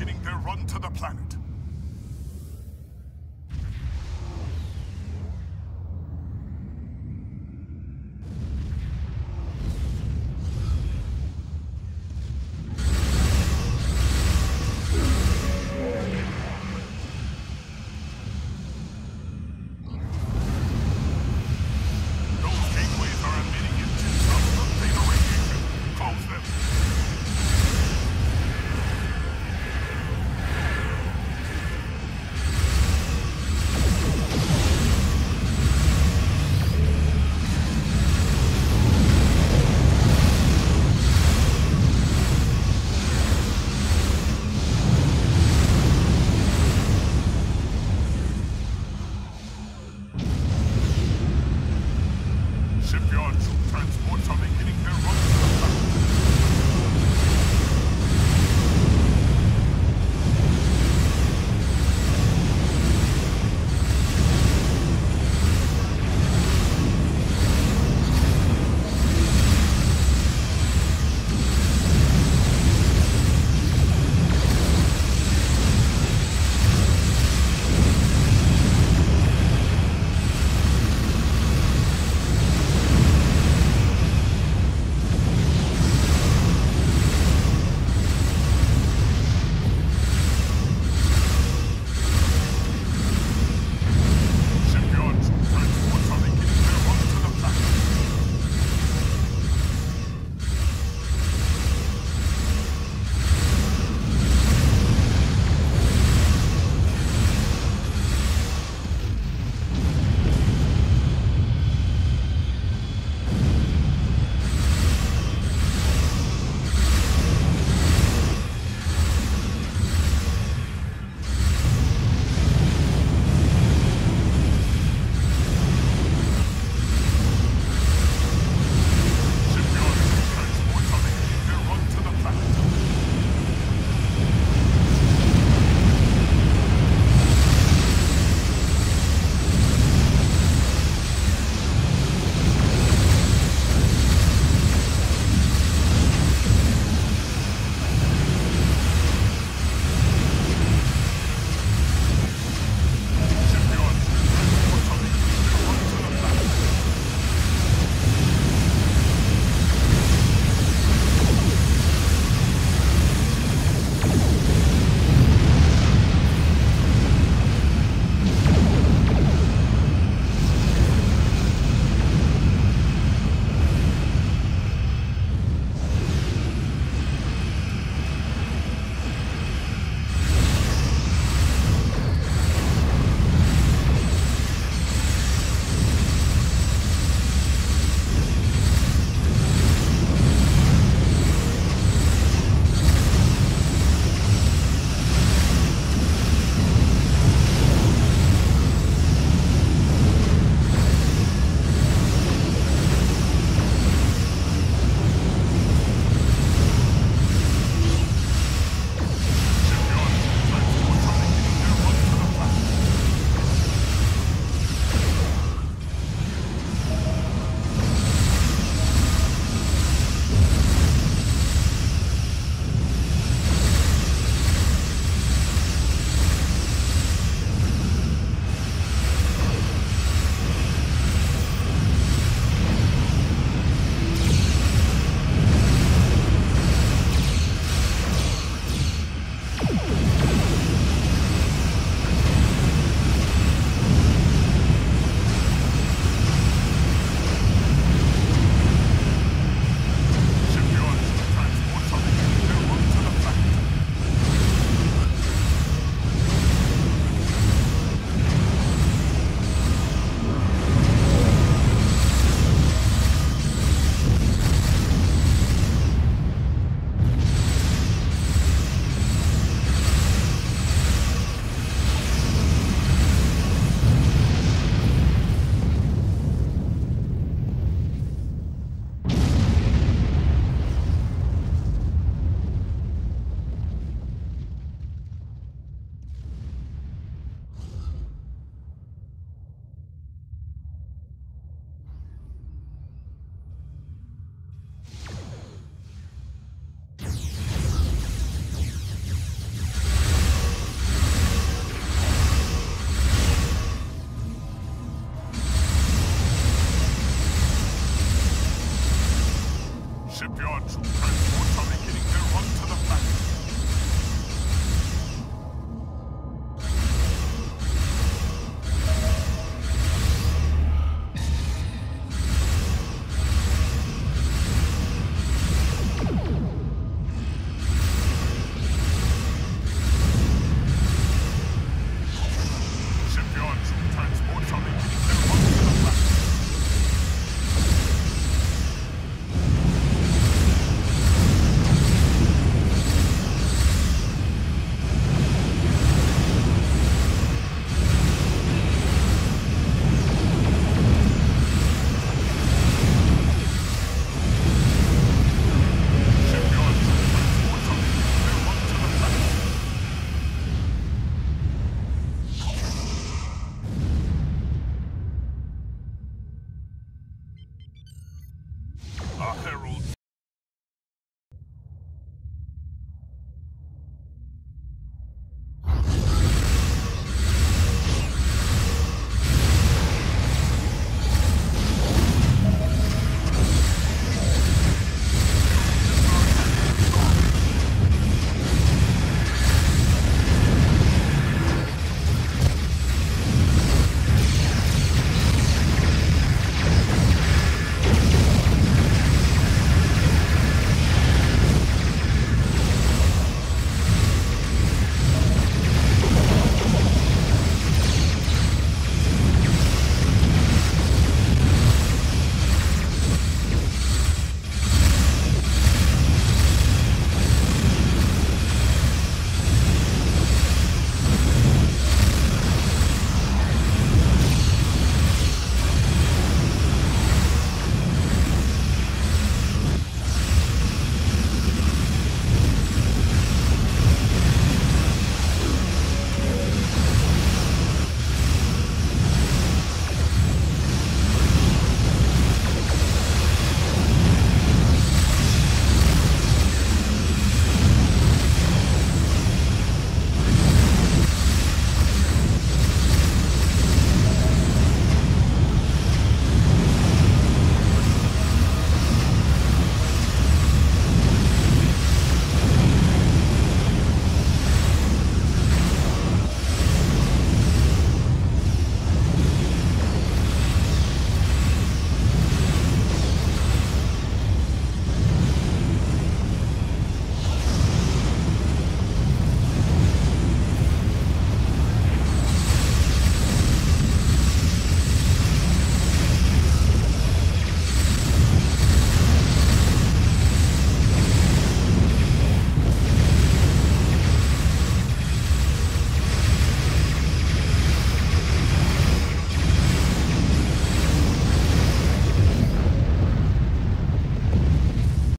beginning their run to the planet. your truth.